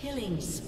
Killing spree.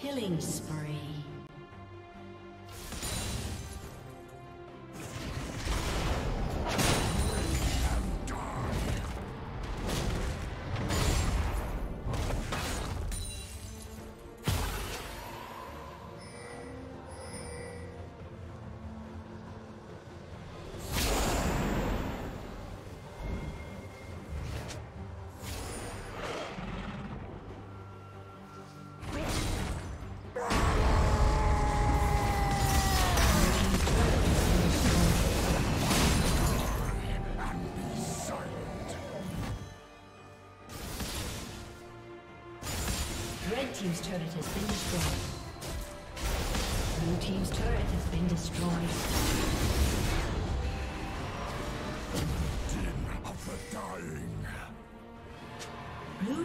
Killing spree.